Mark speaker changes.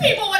Speaker 1: people what